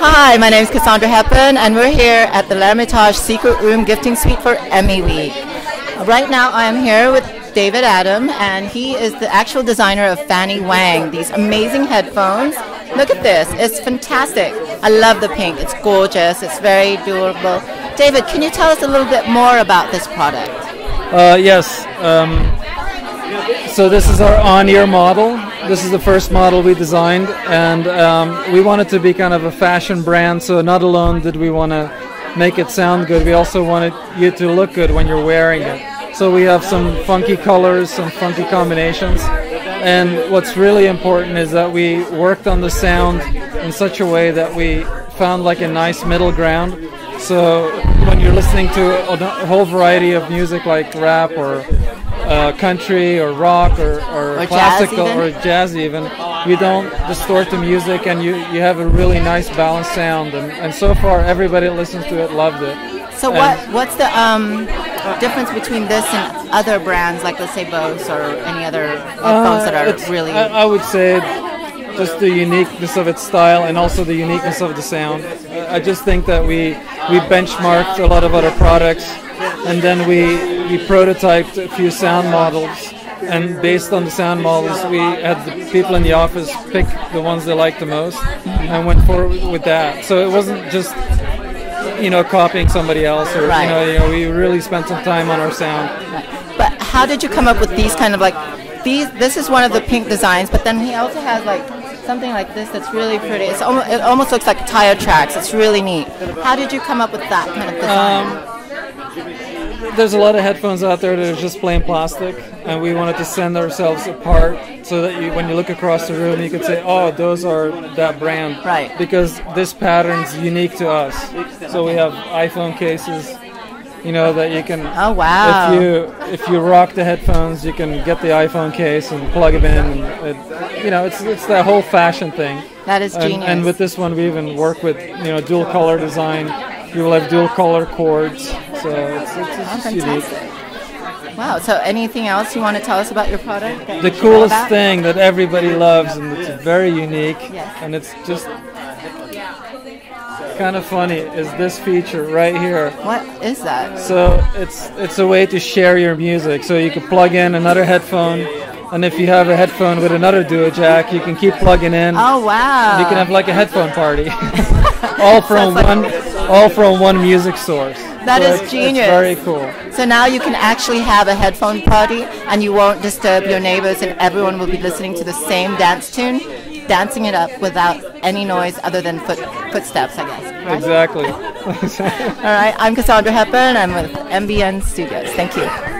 Hi, my name is Cassandra Hepburn, and we're here at the L'Ermitage Secret Room Gifting Suite for Emmy Week. Right now, I am here with David Adam, and he is the actual designer of Fanny Wang. These amazing headphones. Look at this, it's fantastic. I love the pink, it's gorgeous, it's very durable. David, can you tell us a little bit more about this product? Uh, yes. Um, so this is our on-ear model. This is the first model we designed, and um, we wanted to be kind of a fashion brand. So not alone did we want to make it sound good, we also wanted you to look good when you're wearing it. So we have some funky colors, some funky combinations, and what's really important is that we worked on the sound in such a way that we found like a nice middle ground. So when you're listening to a whole variety of music like rap or uh, country or rock or, or, Or classical jazz or jazz even, you don't distort the music and you, you have a really nice balanced sound. And, and so far, everybody that listens to it loved it. So And- what what's the um, difference between this and other brands like let's say Bose or any other headphones that Uh, are really I, I would say just the uniqueness of its style and also the uniqueness of the sound. I I just think that we we benchmarked a lot of other products, and then we we prototyped a few sound models. And based on the sound models, we had the people in the office pick the ones they liked the most, and went forward with that. So it wasn't just you know copying somebody else, or Right. you know, you know we really spent some time on our sound. But how did you come up with these kind of like these? This is one of the pink designs, but then he also has like something like this that's really pretty. It's almost, it almost looks like tire tracks. It's really neat. How did you come up with that kind of design? Um, there's a lot of headphones out there that are just plain plastic, and we wanted to send ourselves apart so that you, when you look across the room, you could say, "Oh, those are that brand." Right. Because this pattern's unique to us. So we have iPhone cases, you know, that you can. oh wow! If you if you rock the headphones, you can get the iPhone case and plug them in. And it, you know, it's it's that whole fashion thing. that is genius. and with this one, we even work with you know dual color design. We will have dual color cords, so it's, it's, it's Oh, fantastic. Wow. So anything else you want to tell us about your product? The know coolest thing that everybody loves, and it's very unique, Yes. and it's just kind of funny, is this feature right here. What is that? So it's it's a way to share your music. So you can plug in another headphone, and if you have a headphone with another duo jack, you can keep plugging in. Oh wow! You can have like a headphone party, all from like- one, all from one music source. That So is it's- genius. It's very cool. So now you can actually have a headphone party and you won't disturb your neighbors and everyone will be listening to the same dance tune, dancing it up without any noise other than foot, footsteps, I guess. Right? Exactly. All right, I'm Cassandra Hepburn. I'm with MBN Studios. Thank you.